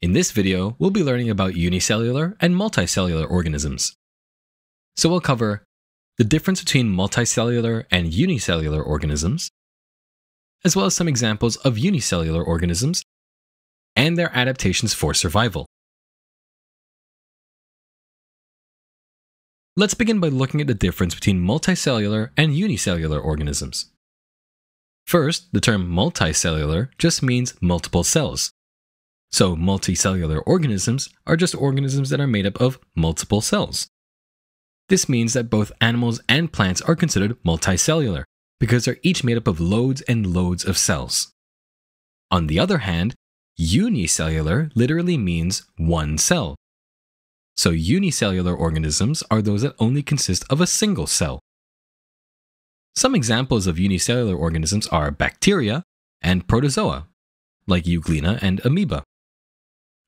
In this video, we'll be learning about unicellular and multicellular organisms. So we'll cover the difference between multicellular and unicellular organisms, as well as some examples of unicellular organisms and their adaptations for survival. Let's begin by looking at the difference between multicellular and unicellular organisms. First, the term multicellular just means multiple cells. So, multicellular organisms are just organisms that are made up of multiple cells. This means that both animals and plants are considered multicellular because they're each made up of loads and loads of cells. On the other hand, unicellular literally means one cell. So, unicellular organisms are those that only consist of a single cell. Some examples of unicellular organisms are bacteria and protozoa, like euglena and amoeba.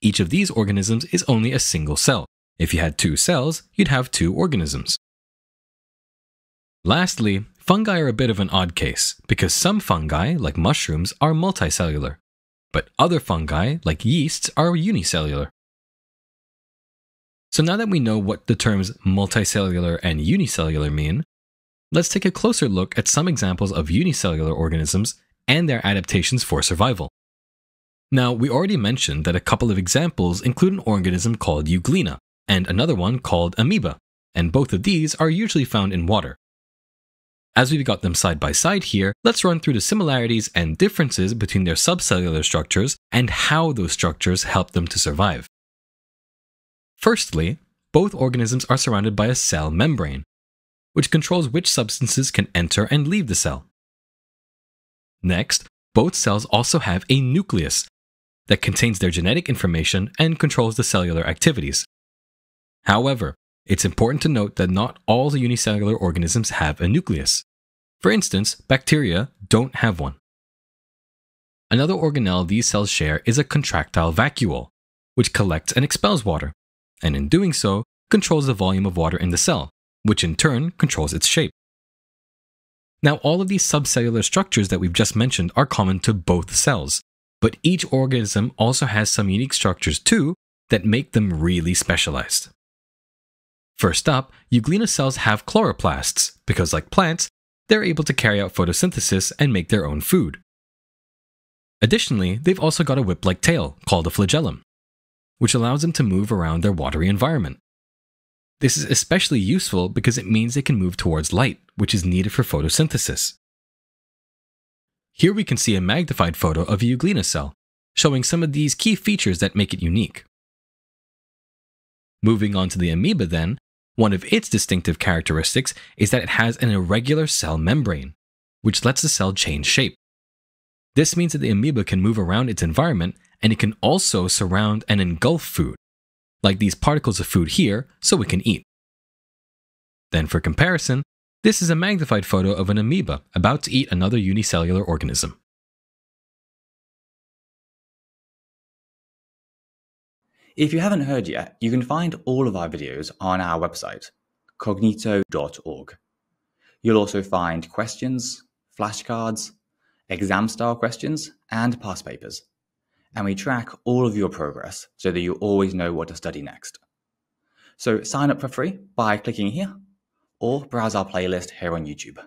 Each of these organisms is only a single cell. If you had two cells, you'd have two organisms. Lastly, fungi are a bit of an odd case because some fungi, like mushrooms, are multicellular, but other fungi, like yeasts, are unicellular. So now that we know what the terms multicellular and unicellular mean, let's take a closer look at some examples of unicellular organisms and their adaptations for survival. Now, we already mentioned that a couple of examples include an organism called euglena and another one called amoeba, and both of these are usually found in water. As we've got them side by side here, let's run through the similarities and differences between their subcellular structures and how those structures help them to survive. Firstly, both organisms are surrounded by a cell membrane, which controls which substances can enter and leave the cell. Next, both cells also have a nucleus that contains their genetic information and controls the cellular activities. However, it's important to note that not all the unicellular organisms have a nucleus. For instance, bacteria don't have one. Another organelle these cells share is a contractile vacuole, which collects and expels water, and in doing so, controls the volume of water in the cell, which in turn controls its shape. Now, all of these subcellular structures that we've just mentioned are common to both cells, but each organism also has some unique structures too that make them really specialized. First up, Euglena cells have chloroplasts because, like plants, they're able to carry out photosynthesis and make their own food. Additionally, they've also got a whip like tail called a flagellum, which allows them to move around their watery environment. This is especially useful because it means they can move towards light, which is needed for photosynthesis. Here we can see a magnified photo of a Euglena cell, showing some of these key features that make it unique. Moving on to the amoeba then, one of its distinctive characteristics is that it has an irregular cell membrane, which lets the cell change shape. This means that the amoeba can move around its environment and it can also surround and engulf food, like these particles of food here, so it can eat. Then, for comparison, this is a magnified photo of an amoeba about to eat another unicellular organism. If you haven't heard yet, you can find all of our videos on our website, cognito.org. You'll also find questions, flashcards, exam style questions, and past papers. And we track all of your progress so that you always know what to study next. So sign up for free by clicking here or browse our playlist here on YouTube.